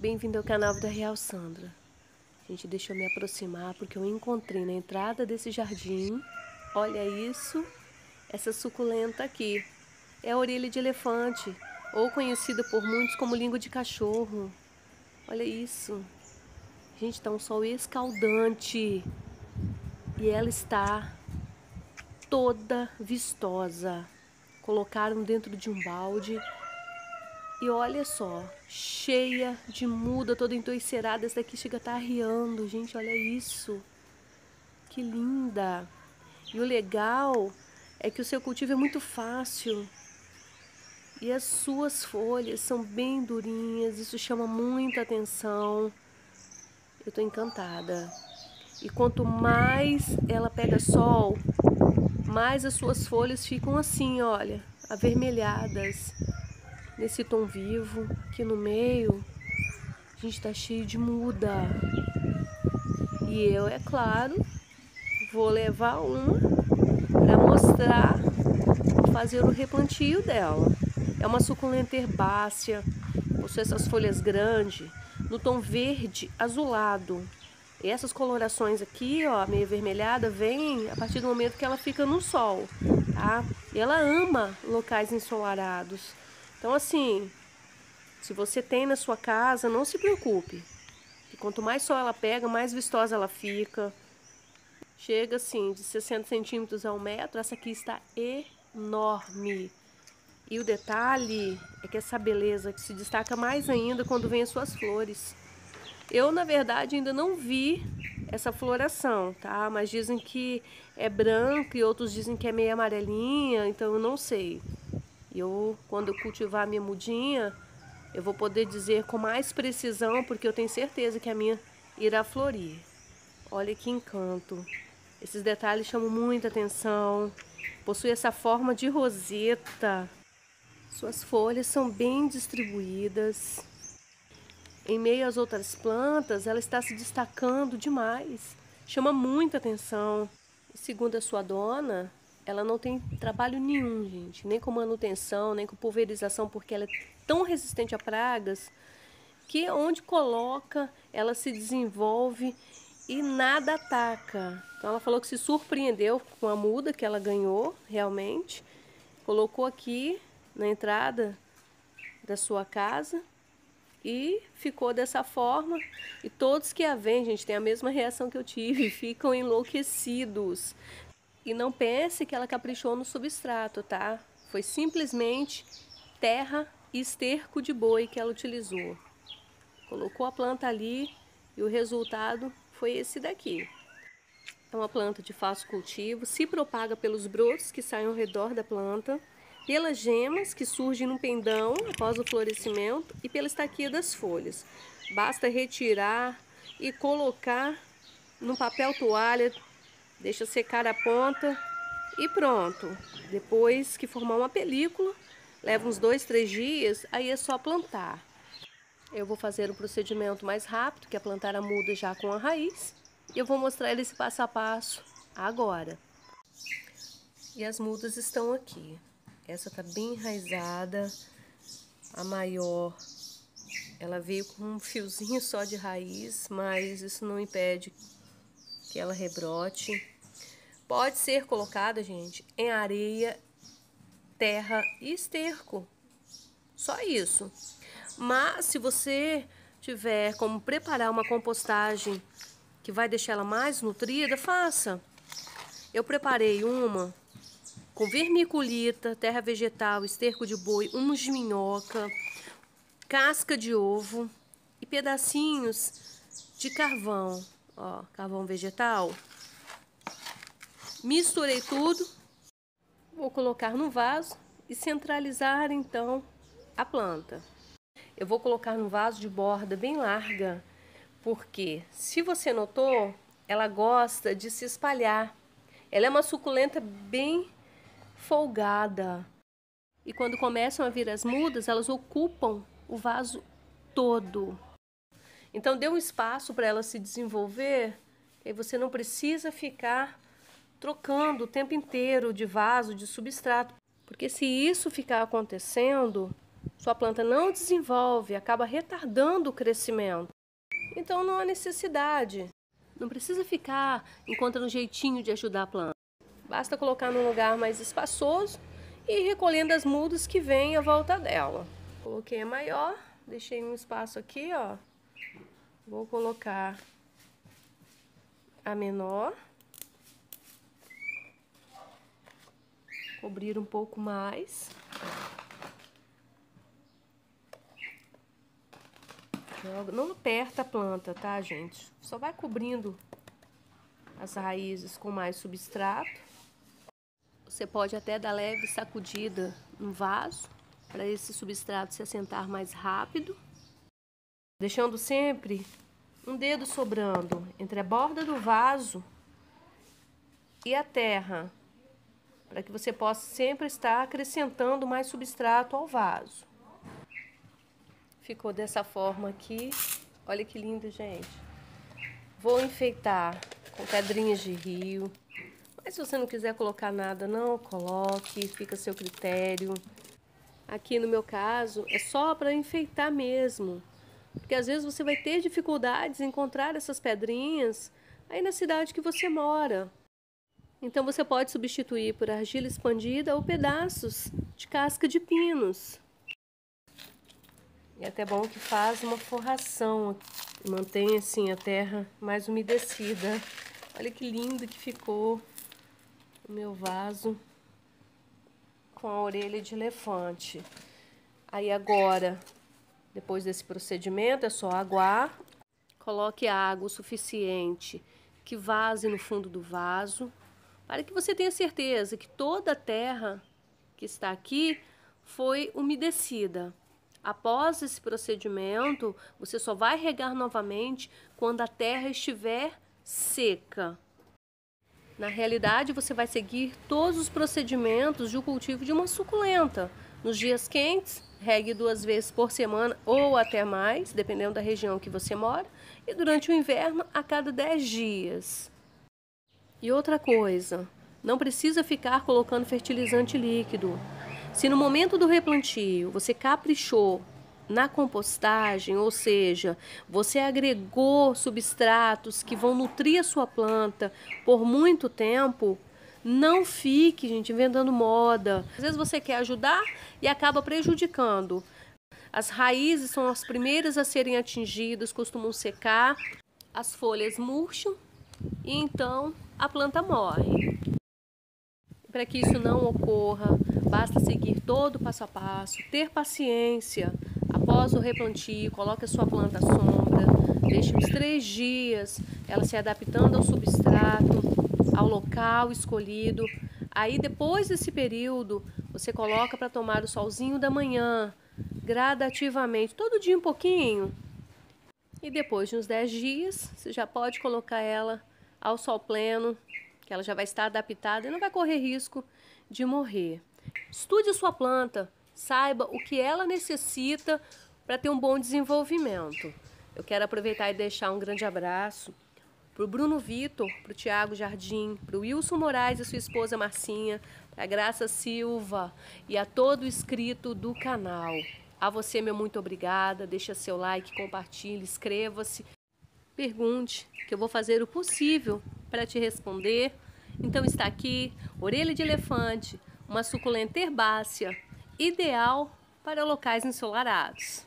Bem-vindo ao canal da Real Sandra. Gente, deixa eu me aproximar porque eu encontrei na entrada desse jardim. Olha isso, essa suculenta aqui. É a orelha de elefante, ou conhecida por muitos como língua de cachorro. Olha isso. Gente, tá um sol escaldante. E ela está toda vistosa. Colocaram dentro de um balde e olha só, cheia de muda, toda entoicerada. Essa daqui chega a estar tá arriando. Gente, olha isso. Que linda. E o legal é que o seu cultivo é muito fácil. E as suas folhas são bem durinhas. Isso chama muita atenção. Eu estou encantada. E quanto mais ela pega sol, mais as suas folhas ficam assim, olha, avermelhadas nesse tom vivo. Aqui no meio, a gente tá cheio de muda. E eu, é claro, vou levar uma para mostrar, fazer o replantio dela. É uma suculenta herbácea, possui essas folhas grandes, no tom verde azulado. E essas colorações aqui, ó, meio avermelhada, vem a partir do momento que ela fica no sol, tá? E ela ama locais ensolarados. Então, assim, se você tem na sua casa, não se preocupe. E quanto mais sol ela pega, mais vistosa ela fica. Chega assim, de 60 centímetros a um metro, essa aqui está enorme. E o detalhe é que essa beleza que se destaca mais ainda quando vem as suas flores. Eu, na verdade, ainda não vi essa floração, tá? Mas dizem que é branco e outros dizem que é meio amarelinha, então eu não sei. Eu, quando eu cultivar a minha mudinha, eu vou poder dizer com mais precisão, porque eu tenho certeza que a minha irá florir. Olha que encanto. Esses detalhes chamam muita atenção. Possui essa forma de roseta. Suas folhas são bem distribuídas. Em meio às outras plantas, ela está se destacando demais. Chama muita atenção. Segundo a sua dona, ela não tem trabalho nenhum, gente, nem com manutenção, nem com pulverização, porque ela é tão resistente a pragas que onde coloca, ela se desenvolve e nada ataca. Então ela falou que se surpreendeu com a muda que ela ganhou, realmente. Colocou aqui na entrada da sua casa e ficou dessa forma. E todos que a veem, gente, tem a mesma reação que eu tive, ficam enlouquecidos. E não pense que ela caprichou no substrato, tá? Foi simplesmente terra e esterco de boi que ela utilizou. Colocou a planta ali e o resultado foi esse daqui. É uma planta de fácil cultivo, se propaga pelos brotos que saem ao redor da planta, pelas gemas que surgem no pendão após o florescimento e pela estaquia das folhas. Basta retirar e colocar no papel toalha deixa secar a ponta e pronto. Depois que formar uma película, leva uns dois, três dias, aí é só plantar. Eu vou fazer um procedimento mais rápido, que é plantar a muda já com a raiz. E eu vou mostrar ele esse passo a passo agora. E as mudas estão aqui. Essa tá bem enraizada. A maior, ela veio com um fiozinho só de raiz, mas isso não impede que ela rebrote. Pode ser colocada, gente, em areia, terra e esterco. Só isso. Mas se você tiver como preparar uma compostagem que vai deixar ela mais nutrida, faça. Eu preparei uma com vermiculita, terra vegetal, esterco de boi, humus de minhoca, casca de ovo e pedacinhos de carvão ó, carvão vegetal. Misturei tudo, vou colocar no vaso e centralizar então a planta. Eu vou colocar no vaso de borda bem larga, porque se você notou, ela gosta de se espalhar. Ela é uma suculenta bem folgada. E quando começam a vir as mudas, elas ocupam o vaso todo. Então dê um espaço para ela se desenvolver, e você não precisa ficar trocando o tempo inteiro de vaso, de substrato, porque se isso ficar acontecendo, sua planta não desenvolve, acaba retardando o crescimento. Então não há necessidade. Não precisa ficar encontrando um jeitinho de ajudar a planta. Basta colocar num lugar mais espaçoso e recolhendo as mudas que vêm à volta dela. Coloquei a maior, deixei um espaço aqui, ó. Vou colocar a menor. Cobrir um pouco mais. Não aperta a planta, tá, gente? Só vai cobrindo as raízes com mais substrato. Você pode até dar leve sacudida no vaso para esse substrato se assentar mais rápido. Deixando sempre um dedo sobrando entre a borda do vaso e a terra, para que você possa sempre estar acrescentando mais substrato ao vaso. Ficou dessa forma aqui. Olha que lindo, gente. Vou enfeitar com pedrinhas de rio. Mas se você não quiser colocar nada, não coloque, fica a seu critério. Aqui no meu caso, é só para enfeitar mesmo. Porque às vezes você vai ter dificuldades em encontrar essas pedrinhas aí na cidade que você mora. Então você pode substituir por argila expandida ou pedaços de casca de pinos. É até bom que faz uma forração mantém assim a terra mais umedecida. Olha que lindo que ficou o meu vaso com a orelha de elefante. Aí agora, depois desse procedimento, é só aguar. Coloque água o suficiente que vaze no fundo do vaso, para que você tenha certeza que toda a terra que está aqui foi umedecida. Após esse procedimento, você só vai regar novamente quando a terra estiver seca. Na realidade, você vai seguir todos os procedimentos de cultivo de uma suculenta. Nos dias quentes, regue duas vezes por semana ou até mais, dependendo da região que você mora, e durante o inverno, a cada 10 dias. E outra coisa, não precisa ficar colocando fertilizante líquido. Se no momento do replantio você caprichou na compostagem, ou seja, você agregou substratos que vão nutrir a sua planta por muito tempo, não fique, gente, inventando moda. Às vezes você quer ajudar e acaba prejudicando. As raízes são as primeiras a serem atingidas, costumam secar, as folhas murcham e então a planta morre. Para que isso não ocorra, basta seguir todo o passo a passo, ter paciência. Após o replantio, coloque a sua planta à sombra, deixe uns três dias, ela se adaptando ao substrato, ao local escolhido. Aí, depois desse período, você coloca para tomar o solzinho da manhã, gradativamente, todo dia um pouquinho. E depois de uns 10 dias, você já pode colocar ela ao sol pleno, que ela já vai estar adaptada e não vai correr risco de morrer. Estude a sua planta, saiba o que ela necessita para ter um bom desenvolvimento. Eu quero aproveitar e deixar um grande abraço para o Bruno Vitor, para o Tiago Jardim, para o Wilson Moraes e sua esposa Marcinha, para a Graça Silva e a todo inscrito do canal. A você, meu muito obrigada. Deixa seu like, compartilhe, inscreva-se. Pergunte, que eu vou fazer o possível para te responder. Então está aqui, orelha de elefante, uma suculenta herbácea, ideal para locais ensolarados.